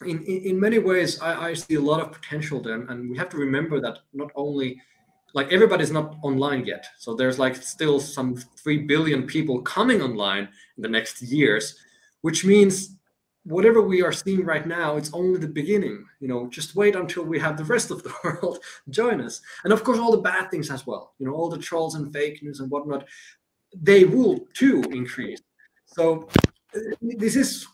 In, in, in many ways, I, I see a lot of potential there, and we have to remember that not only like everybody's not online yet so there's like still some 3 billion people coming online in the next years which means whatever we are seeing right now it's only the beginning you know just wait until we have the rest of the world join us. And of course all the bad things as well you know all the trolls and fake news and whatnot they will too increase. So this is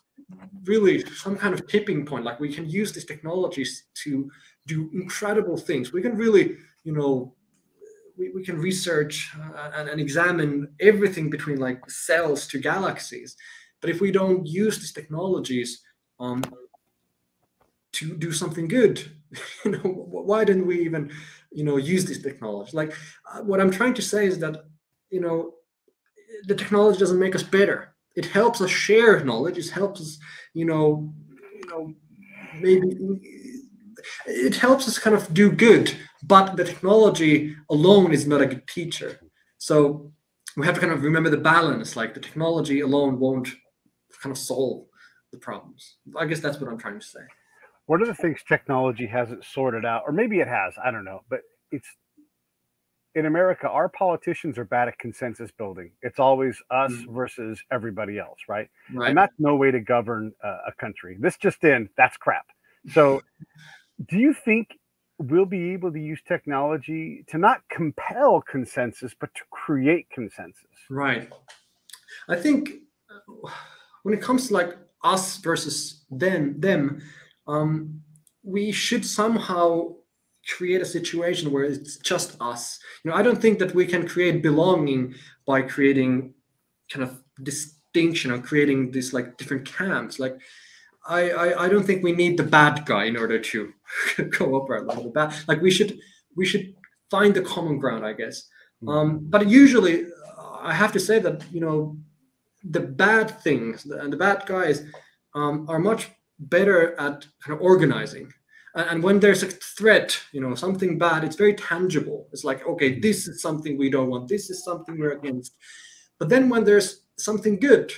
really some kind of tipping point like we can use these technologies to do incredible things. We can really you know we, we can research uh, and, and examine everything between like cells to galaxies. But if we don't use these technologies um, to do something good, you know, why didn't we even, you know, use these technologies? Like, uh, what I'm trying to say is that, you know, the technology doesn't make us better. It helps us share knowledge. It helps us, you know, you know, maybe it helps us kind of do good but the technology alone is not a good teacher. So we have to kind of remember the balance. Like the technology alone won't kind of solve the problems. I guess that's what I'm trying to say. One of the things technology hasn't sorted out, or maybe it has, I don't know, but it's in America, our politicians are bad at consensus building. It's always us mm-hmm. versus everybody else, right? right? And that's no way to govern uh, a country. This just in, that's crap. So, do you think we'll be able to use technology to not compel consensus, but to create consensus. Right. I think uh, when it comes to like us versus them, them, um, we should somehow create a situation where it's just us. You know, I don't think that we can create belonging by creating kind of distinction or creating these like different camps. Like I, I, I don't think we need the bad guy in order to cooperate with the bad. Like we should we should find the common ground, I guess. Hmm. Um, but usually, I have to say that you know the bad things and the bad guys um, are much better at kind of organizing. And, and when there's a threat, you know, something bad, it's very tangible. It's like, okay, this is something we don't want. This is something we're against. But then when there's something good,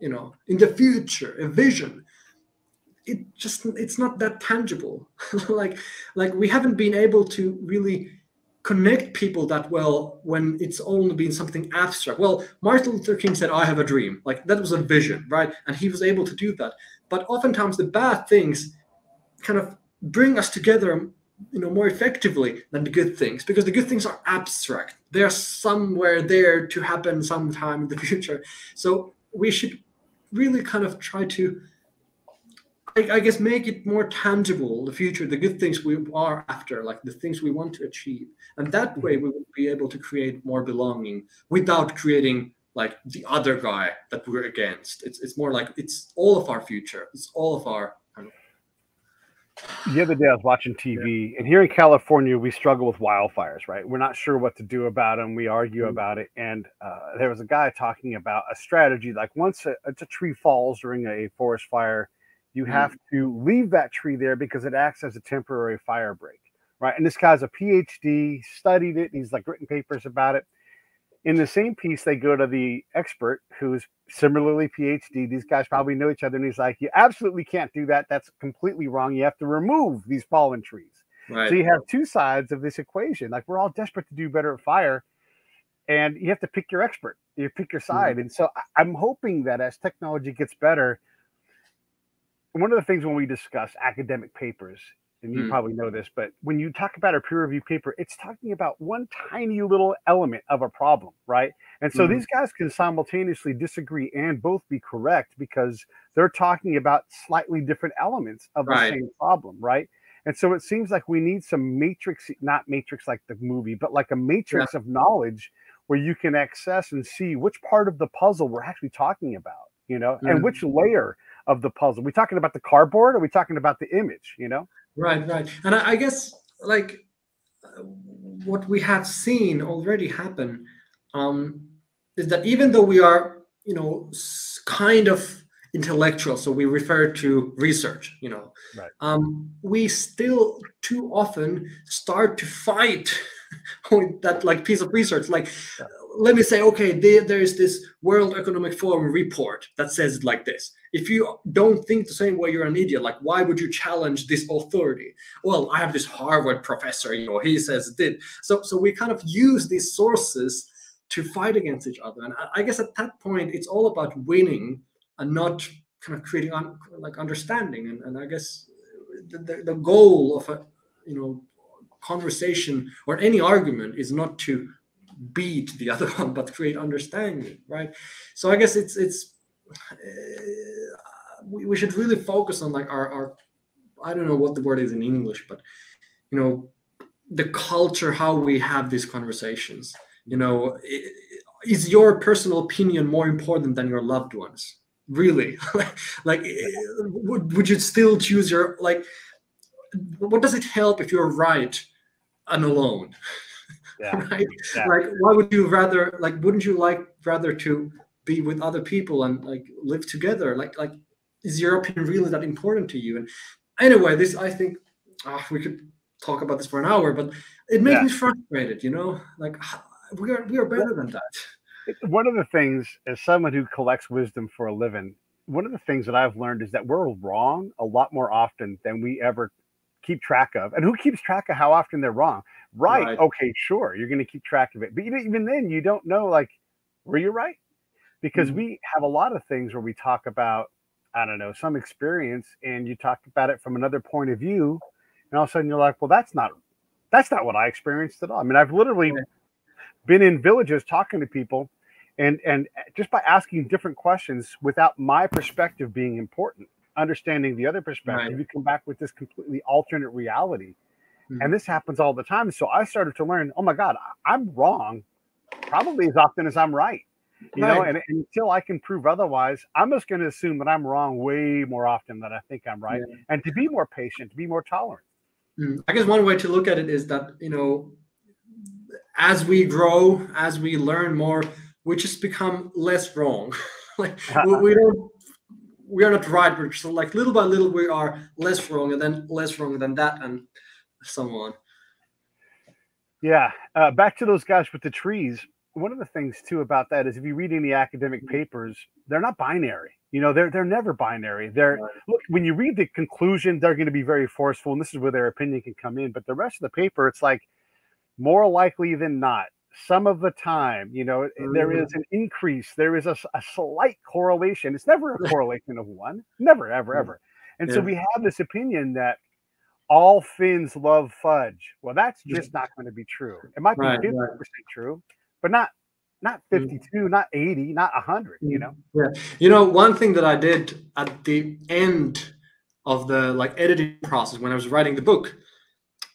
you know, in the future, a vision, it just it's not that tangible like like we haven't been able to really connect people that well when it's only been something abstract. Well martin luther king said i have a dream. Like that was a vision right? And he was able to do that. But oftentimes the bad things kind of bring us together you know more effectively than the good things because the good things are abstract. They're somewhere there to happen sometime in the future. So we should really kind of try to I, guess make it more tangible the future the good things we are after like the things we want to achieve and that way we will be able to create more belonging without creating like the other guy that we're against it's, it's more like it's all of our future it's all of our the other day I was watching TV, yeah. and here in California, we struggle with wildfires, right? We're not sure what to do about them. We argue mm-hmm. about it. And uh, there was a guy talking about a strategy like once a, a tree falls during a forest fire, you mm-hmm. have to leave that tree there because it acts as a temporary fire break, right? And this guy's a PhD, studied it, he's like written papers about it in the same piece, they go to the expert who's similarly PhD. These guys probably know each other, and he's like, "You absolutely can't do that. That's completely wrong. You have to remove these fallen trees." Right. So you have two sides of this equation. Like we're all desperate to do better at fire, and you have to pick your expert. You pick your side. Mm-hmm. And so I'm hoping that as technology gets better, one of the things when we discuss academic papers and you mm. probably know this, but when you talk about a peer review paper, it's talking about one tiny little element of a problem, right? And so mm. these guys can simultaneously disagree and both be correct because they're talking about slightly different elements of the right. same problem, right? And so it seems like we need some matrix, not matrix like the movie, but like a matrix yeah. of knowledge where you can access and see which part of the puzzle we're actually talking about, you know, mm. and which layer of the puzzle. Are we talking about the cardboard? Or are we talking about the image, you know? Right, right. And I, I guess like uh, what we have seen already happen um, is that even though we are, you know, kind of intellectual, so we refer to research, you know, right. um, we still too often start to fight with that like piece of research. Like, yeah. let me say, okay, there, there's this World Economic Forum report that says it like this if you don't think the same way, you're an idiot. Like, why would you challenge this authority? Well, I have this Harvard professor, you know, he says it did. So, so we kind of use these sources to fight against each other. And I, I guess at that point, it's all about winning and not kind of creating un, like understanding. And, and I guess the, the, the goal of a, you know, conversation or any argument is not to beat the other one, but create understanding, right? So I guess it's it's Uh, we, we should really focus on like our, our I don't know what the word is in English, but you know, the culture, how we have these conversations. You know, is your personal opinion more important than your loved ones? Really? like, would, would you still choose your like? What does it help if you're right and alone? Yeah. right? Yeah. Like, why would you rather like? Wouldn't you like rather to be with other people and like live together? Like, like is opinion really that important to you? And anyway, this I think oh, we could talk about this for an hour, but it makes yeah. me frustrated. You know, like we are we are better than that. One of the things, as someone who collects wisdom for a living, one of the things that I've learned is that we're wrong a lot more often than we ever keep track of. And who keeps track of how often they're wrong? Right. right. Okay, sure. You're going to keep track of it. But even, even then, you don't know, like, were you right? Because mm-hmm. we have a lot of things where we talk about I don't know, some experience and you talk about it from another point of view, and all of a sudden you're like, well, that's not that's not what I experienced at all. I mean, I've literally been in villages talking to people and and just by asking different questions without my perspective being important, understanding the other perspective, right. you come back with this completely alternate reality. Mm-hmm. And this happens all the time. So I started to learn, oh my God, I'm wrong probably as often as I'm right. You right. know, and, and, until I can prove otherwise, I'm just going to assume that I'm wrong way more often than I think I'm right. Yeah. And to be more patient, to be more tolerant. Mm. I guess one way to look at it is that, you know, as we grow, as we learn more, we just become less wrong. like we, we, don't we are not right, but so like little by little we are less wrong and then less wrong than that and so on. Yeah. Uh, back to those guys with the trees one of the things too about that is if you read any academic mm-hmm. papers, they're not binary. You know, they're they're never binary. They're right. look when you read the conclusion, they're going to be very forceful, and this is where their opinion can come in. But the rest of the paper, it's like more likely than not, some of the time, you know, mm-hmm. there is an increase, there is a, a, slight correlation. It's never a correlation of one, never, ever, ever. And yeah. so we have this opinion that all Finns love fudge. Well, that's just not going to be true. It might be right, 50% right. true, but not not mm. 52, not 80, not 100, you know? Yeah. You know, one thing that I did at the end of the like editing process when I was writing the book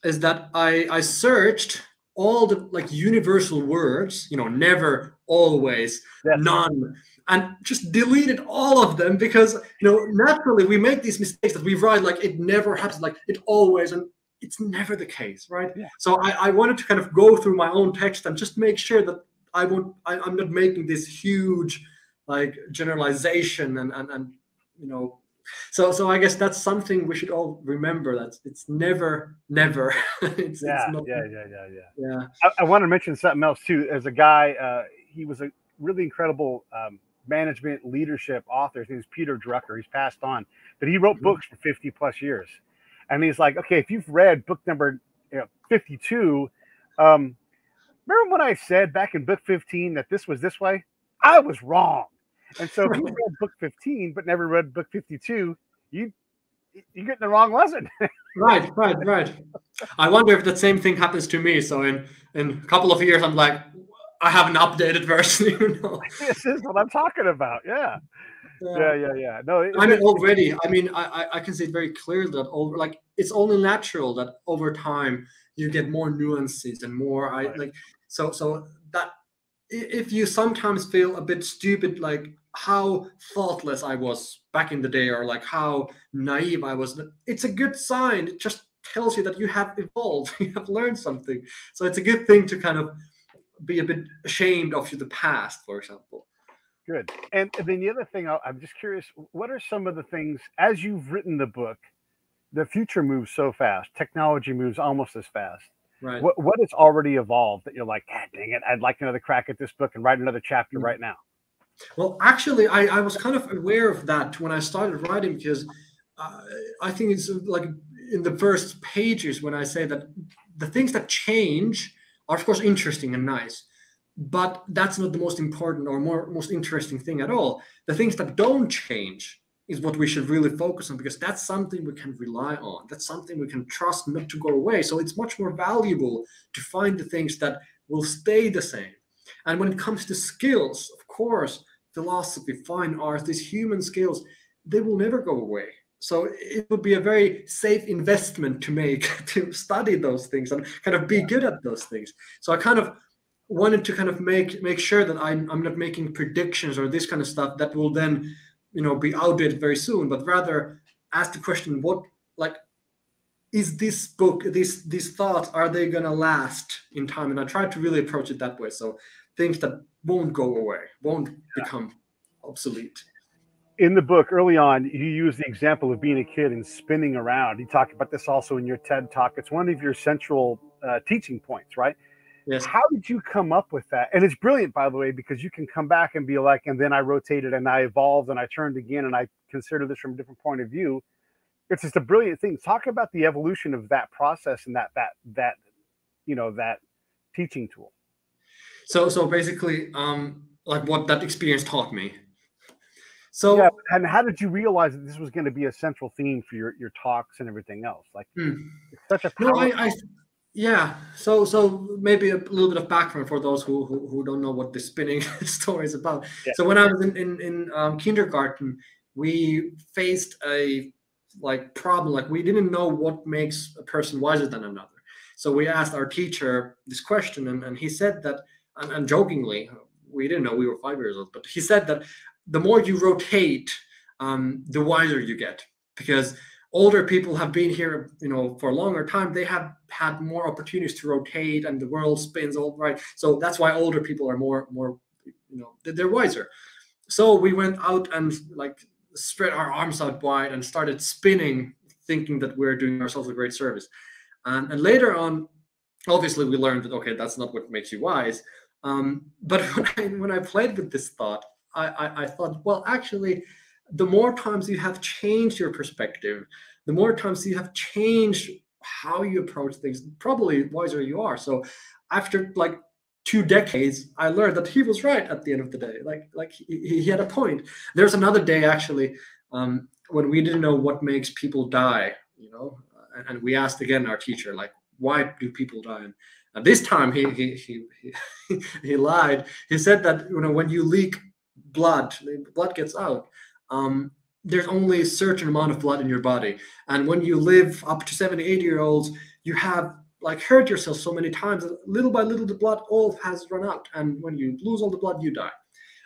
is that I I searched all the like universal words, you know, never, always, yes. none, and just deleted all of them because you know naturally we make these mistakes that we write like it never happens, like it always, and it's never the case, right? Yeah. So I, I wanted to kind of go through my own text and just make sure that I won't I, I'm not making this huge like generalization and and, and you know. So so i guess that's something we should all remember that it's never never. It's, yeah, it's not, yeah yeah yeah yeah. Yeah. I, I, want to mention something else too. As a guy uh, he was a really incredible um, management leadership author. His name is peter drucker. He's passed on but he wrote mm-hmm. books for 50 plus years and he's like okay if you've read book number you know, 52 um, remember when i said back in book 15 that this was this way i was wrong and so if you read book 15 but never read book 52, you you're getting the wrong lesson. right, right, right. I wonder if the same thing happens to me. So in in a couple of years, I'm like, I have an updated version. You know, this is what I'm talking about. Yeah. Yeah, yeah, yeah. No, it, I mean already. I mean, I I can see very clearly that over like it's only natural that over time you get more nuances and more. I right. like so so that if you sometimes feel a bit stupid, like how thoughtless I was back in the day or like how naive I was. It's a good sign. It just tells you that you have evolved, you have learned something. So it's a good thing to kind of be a bit ashamed of the past, for example. Good. And, then the other thing, I'm just curious, what are some of the things as you've written the book? The future moves so fast. Technology moves almost as fast. Right. What what has already evolved that you're like, God dang it, I'd like another crack at this book and write another chapter mm-hmm. right now. Well, actually, I, I was kind of aware of that when I started writing because uh, I think it's like in the first pages when I say that the things that change are, of course, interesting and nice, but that's not the most important or more most interesting thing at all. The things that don't change is what we should really focus on because that's something we can rely on. That's something we can trust not to go away. So it's much more valuable to find the things that will stay the same. And when it comes to skills, of course, philosophy, fine art, these human skills, they will never go away. So it would be a very safe investment to make to study those things and kind of be good at those things. So I kind of wanted to kind of make make sure that I'm, I'm not making predictions or this kind of stuff that will then you know be outdated very soon, but rather ask the question, what like is this book, these these thoughts, are they gonna last in time? And I try to really approach it that way. So things that won't go away, won't yeah. become obsolete. In the book, early on, you use the example of being a kid and spinning around. You talk about this also in your TED talk. It's one of your central uh, teaching points, right? Yes. How did you come up with that? And it's brilliant, by the way, because you can come back and be like, and then I rotated and I evolved and I turned again and I consider this from a different point of view. It's just a brilliant thing. Talk about the evolution of that process and that that that you know that teaching tool. So so basically, um, like what that experience taught me. So yeah, and how did you realize that this was going to be a central theme for your your talks and everything else? Like hmm. such a powerful- no, I, I, yeah. So so maybe a little bit of background for those who who, who don't know what the spinning story is about. Yeah. So when I was in in, in um, kindergarten, we faced a like problem like we didn't know what makes a person wiser than another so we asked our teacher this question and, and he said that and, and jokingly, we didn't know we were five years old, but he said that the more you rotate, um, the wiser you get because older people have been here, you know, for a longer time. They have had more opportunities to rotate, and the world spins all right. So that's why older people are more, more, you know, they're wiser. So we went out and like spread our arms out wide and started spinning, thinking that we're doing ourselves a great service. And, and later on, obviously, we learned that okay, that's not what makes you wise. Um, but when I, when I played with this thought, I, I, I thought, well, actually, the more times you have changed your perspective, the more times you have changed how you approach things, probably wiser you are. So after like two decades, I learned that he was right at the end of the day. Like like he, he had a point. There's another day actually um, when we didn't know what makes people die, you know, and, we asked again our teacher like, why do people die? And, and this time he he, he he he lied. He said that you know when you leak blood, blood gets out. Um, there's only a certain amount of blood in your body, and when you live up to 70, 80 year olds, you have like hurt yourself so many times that little by little the blood all has run out. And when you lose all the blood you die.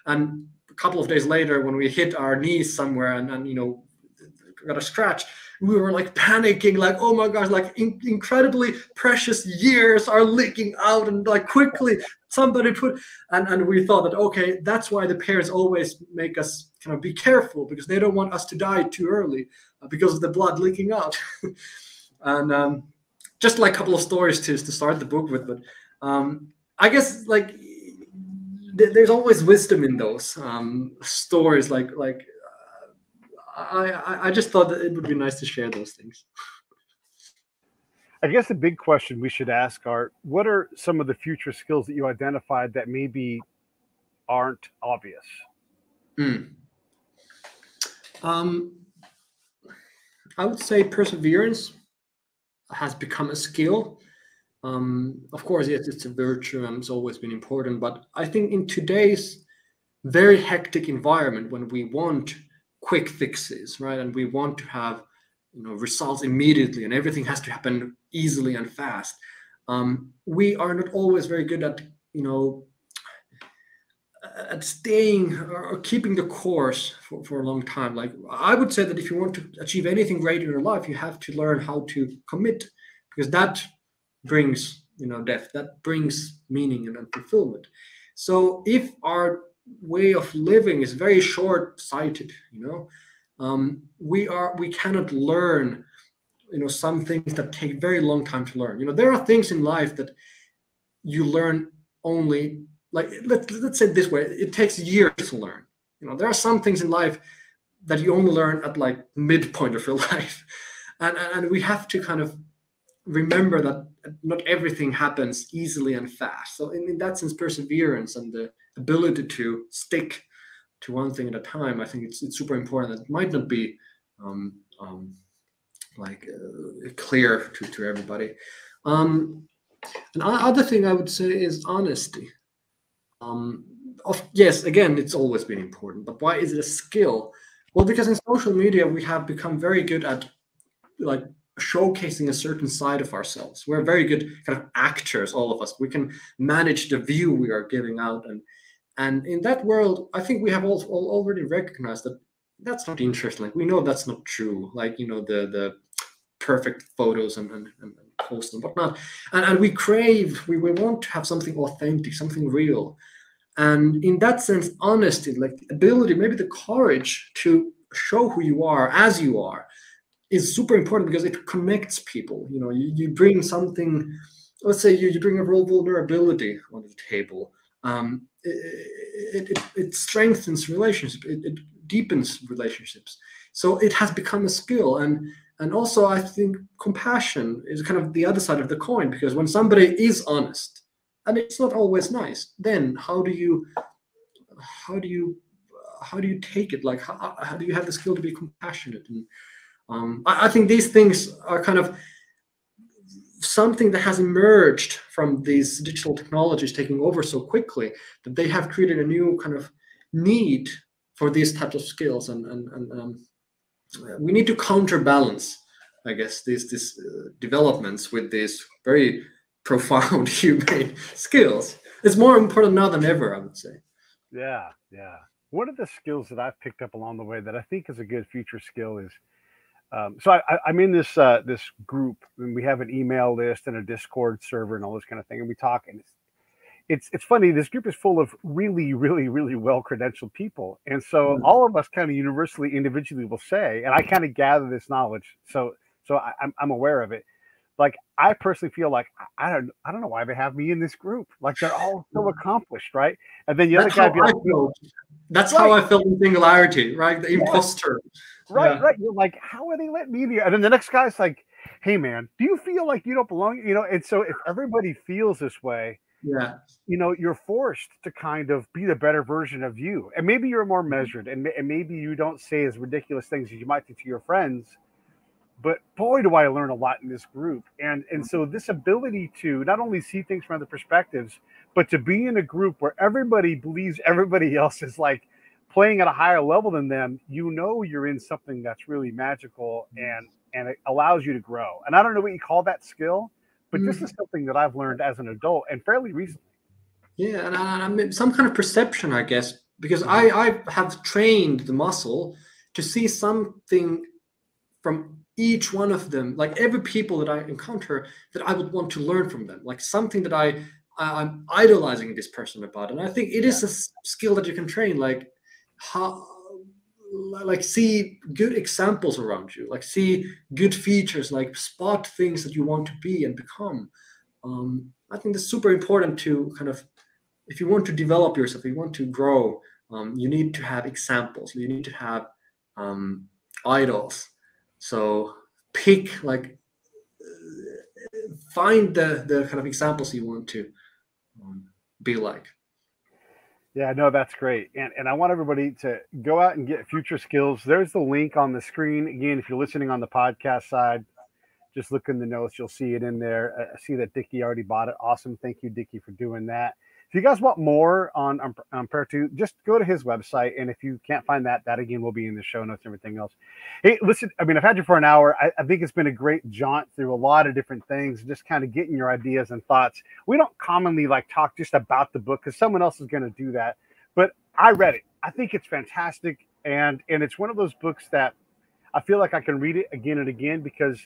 And a couple of days later when we hit our knees somewhere and, and you know got a scratch. We were like panicking like oh my gosh like in- incredibly precious years are leaking out and like quickly somebody put and, and we thought that okay that's why the parents always make us kind of be careful because they don't want us to die too early uh, because of the blood leaking out. And um, just like a couple of stories to, to start the book with but um, i guess like there's always wisdom in those um, stories like like uh, I, I just thought that it would be nice to share those things I guess the big question we should ask are what are some of the future skills that you identified that maybe aren't obvious? Mm. Um, I would say perseverance has become a skill. Um, of course, yes, it's a virtue and it's always been important. But I think in today's very hectic environment, when we want quick fixes, right, and we want to have you know results immediately, and everything has to happen easily and fast, um, we are not always very good at you know at staying or keeping the course for, for a long time. Like i would say that if you want to achieve anything great in your life you have to learn how to commit because that brings you know depth that brings meaning and fulfillment. So if our way of living is very short sighted you know? Um, we are we cannot learn you know some things that take very long time to learn. You know there are things in life that you learn only like let, let's say this way it takes years to learn. You know there are some things in life that you only learn at like midpoint of your life. And and we have to kind of remember that not everything happens easily and fast. So in, in that sense perseverance and the ability to stick to one thing at a time i think it's, it's super important. It might not be um, um, like uh, clear to, to everybody. Um, another thing i would say is honesty. Um, of, yes, again, it's always been important, but why is it a skill? Well, because in social media we have become very good at like showcasing a certain side of ourselves. We're very good kind of actors, all of us. We can manage the view we are giving out, and and in that world, I think we have all, all already recognized that that's not interesting. Like we know that's not true. Like you know the the perfect photos and and, and posts and whatnot. And, and we crave, we, we want to have something authentic, something real. And in that sense, honesty, like the ability, maybe the courage to show who you are as you are is super important because it connects people. You know, you, you bring something, let's say you, you bring a real vulnerability on the table. Um, it, it, it, strengthens relationships, it, it deepens relationships. So it has become a skill. And and also i think compassion is kind of the other side of the coin because when somebody is honest and it's not always nice then how do you how do you how do you take it like how, how do you have the skill to be compassionate and um, I, I think these things are kind of something that has emerged from these digital technologies taking over so quickly that they have created a new kind of need for these types of skills and and, and um, we need to counterbalance, I guess, these these uh, developments with these very profound human skills. It's more important now than ever, I would say. Yeah, yeah. One of the skills that I've picked up along the way that I think is a good future skill is um, so I, am in this uh, this group and we have an email list and a Discord server and all this kind of thing, and we talk and it's it's it's funny. This group is full of really, really, really well credentialed people, and so mm-hmm. all of us kind of universally, individually will say, and I kind of gather this knowledge, so so I, I'm I'm aware of it. Like I personally feel like I don't I don't know why they have me in this group. Like they're all so mm-hmm. accomplished, right? And then the That's other guy, like, That's right. how I felt in Singularity, right? The yeah. imposter. Right, yeah. right. You're like, how are they letting me in here? And then the next guy's like, hey man, do you feel like you don't belong? You know, and so if everybody feels this way yeah you know you're forced to kind of be the better version of you and maybe you're more mm-hmm. measured and, and maybe you don't say as ridiculous things as you might do to your friends but boy do i learn a lot in this group and and mm-hmm. so this ability to not only see things from other perspectives but to be in a group where everybody believes everybody else is like playing at a higher level than them you know you're in something that's really magical and and it allows you to grow. And i don't know what you call that skill but this is mm. something that i've learned as an adult and fairly recently. Yeah, and I, I mean, some kind of perception, I guess, because mm-hmm. I, I have trained the muscle to see something from each one of them, like every people that I encounter, that I would want to learn from them, like something that I I'm idolizing this person about, and I think it is a skill that you can train, like how like see good examples around you like see good features like spot things that you want to be and become um, i think that's super important to kind of if you want to develop yourself, if you want to grow, um, you need to have examples. You need to have um, idols. So pick like find the the kind of examples you want to um, be like. Yeah, no, that's great. And and I want everybody to go out and get future skills. There's the link on the screen. Again, if you're listening on the podcast side, just look in the notes. You'll see it in there. I see that Dickie already bought it. Awesome. Thank you, Dickie, for doing that. If you guys want more on on, on Perttu, just go to his website. And if you can't find that, that again will be in the show notes and everything else. Hey, listen, I mean, I've had you for an hour. I, I think it's been a great jaunt through a lot of different things, just kind of getting your ideas and thoughts. We don't commonly like talk just about the book because someone else is going to do that. But I read it. I think it's fantastic, and and it's one of those books that I feel like I can read it again and again because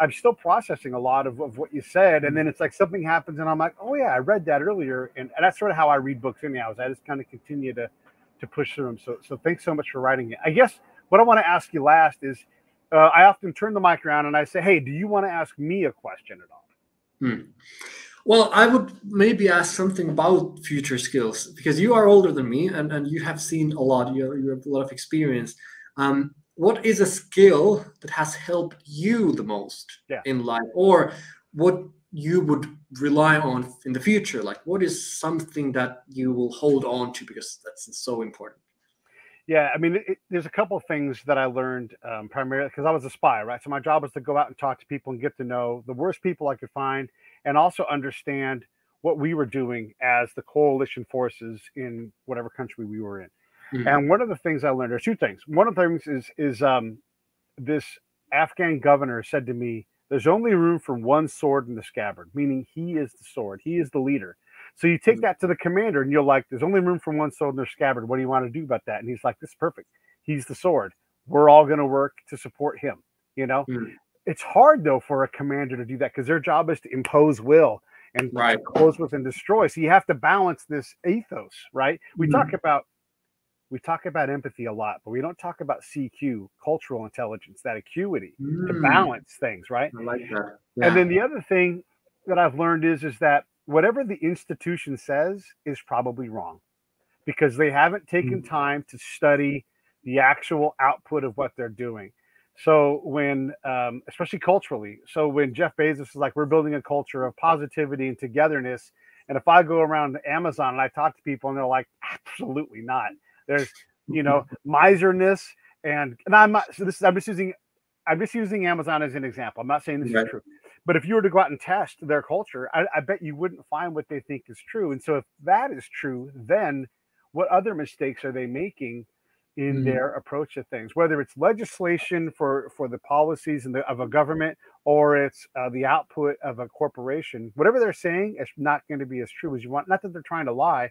I'm still processing a lot of, of what you said. And then it's like something happens and I'm like, oh yeah, I read that earlier. And, and that's sort of how I read books anyhow, is I just kind of continue to, to push through them. So, so thanks so much for writing it. I guess what I want to ask you last is uh, I often turn the mic around and I say, Hey, do you want to ask me a question at all? Hmm. Well, I would maybe ask something about future skills because you are older than me and, and you have seen a lot, you, you have a lot of experience. Um, what is a skill that has helped you the most yeah. in life? Or what you would rely on in the future? Like what is something that you will hold on to because that's so important? Yeah i mean it, there's a couple of things that i learned um, primarily because i was a spy right? So my job was to go out and talk to people and get to know the worst people i could find and also understand what we were doing as the coalition forces in whatever country we were in Mm-hmm. And one of the things I learned, are two things. One of the things is is um, this Afghan governor said to me, "There's only room for one sword in the scabbard," meaning he is the sword, he is the leader. So you take mm-hmm. that to the commander, and you're like, "There's only room for one sword in their scabbard. What do you want to do about that?" And he's like, "This is perfect. He's the sword. We're all going to work to support him." You know, mm-hmm. it's hard though for a commander to do that because their job is to impose will and right. close with and destroy. So you have to balance this ethos, right? We mm-hmm. talk about we talk about empathy a lot, but we don't talk about CQ, cultural intelligence, that acuity mm. to balance things, right? I like that. Yeah. And then the other thing that I've learned is is that whatever the institution says is probably wrong because they haven't taken mm. time to study the actual output of what they're doing. So when, um, especially culturally, so when Jeff Bezos is like, we're building a culture of positivity and togetherness, and if I go around Amazon and I talk to people and they're like, absolutely not there's you know miserness and and I'm not so this is I'm just using I'm just using Amazon as an example. I'm not saying this right. is true. But if you were to go out and test their culture, I, I, bet you wouldn't find what they think is true. And so if that is true, then what other mistakes are they making in mm-hmm. their approach to things? Whether it's legislation for for the policies the, of a government or it's uh, the output of a corporation, whatever they're saying is not going to be as true as you want. Not that they're trying to lie,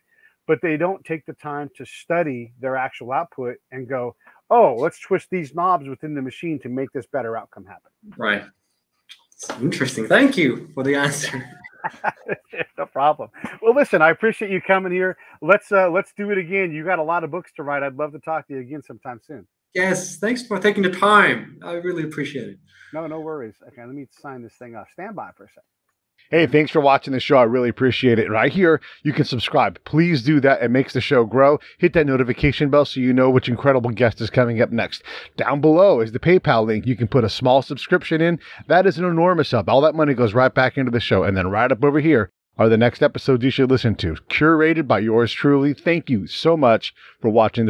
but they don't take the time to study their actual output and go, oh, let's twist these knobs within the machine to make this better outcome happen. Right. It's interesting. Thank you for the answer. no problem. Well, listen, I appreciate you coming here. Let's uh let's do it again. You got a lot of books to write. I'd love to talk to you again sometime soon. Yes, thanks for taking the time. I really appreciate it. No, no worries. Okay, let me sign this thing off. Stand by for a second. Hey, thanks for watching the show. I really appreciate it. Right here, you can subscribe. Please do that. It makes the show grow. Hit that notification bell so you know which incredible guest is coming up next. Down below is the PayPal link. You can put a small subscription in. That is an enormous help. All that money goes right back into the show. And then right up over here, are the next episodes you should listen to, curated by yours truly. Thank you so much for watching.